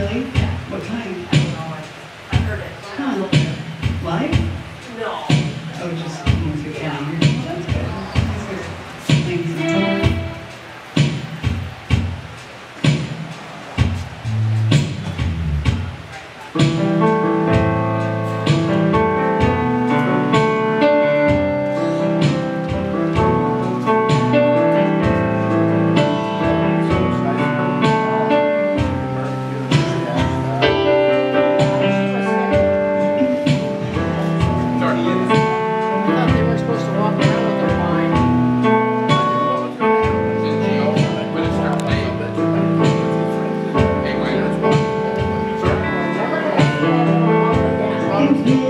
Really? Yeah. What time? I don't know. I heard it. Huh. Live? No. Oh, just music. Yeah. That's good. That's good. Thanks. Yeah. Thank you.